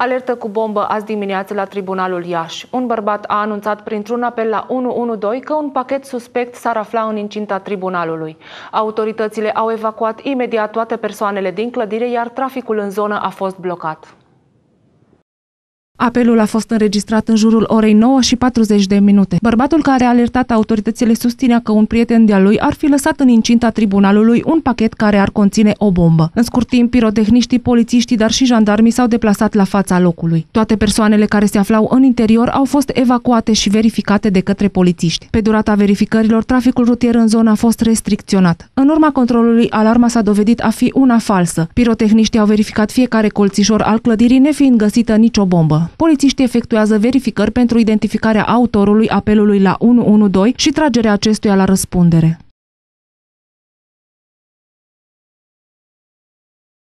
Alertă cu bombă azi dimineață la Tribunalul Iași. Un bărbat a anunțat printr-un apel la 112 că un pachet suspect s-ar afla în incinta tribunalului. Autoritățile au evacuat imediat toate persoanele din clădire, iar traficul în zonă a fost blocat. Apelul a fost înregistrat în jurul orei 9 și 40 de minute. Bărbatul care a alertat autoritățile susținea că un prieten de-a lui ar fi lăsat în incinta tribunalului un pachet care ar conține o bombă. În scurt timp, pirotehniștii, polițiștii, dar și jandarmii s-au deplasat la fața locului. Toate persoanele care se aflau în interior au fost evacuate și verificate de către polițiști. Pe durata verificărilor, traficul rutier în zonă a fost restricționat. În urma controlului, alarma s-a dovedit a fi una falsă. Pirotehniștii au verificat fiecare colțișor al clădirii nefiind găsită nicio bombă. Polițiștii efectuează verificări pentru identificarea autorului apelului la 112 și tragerea acestuia la răspundere.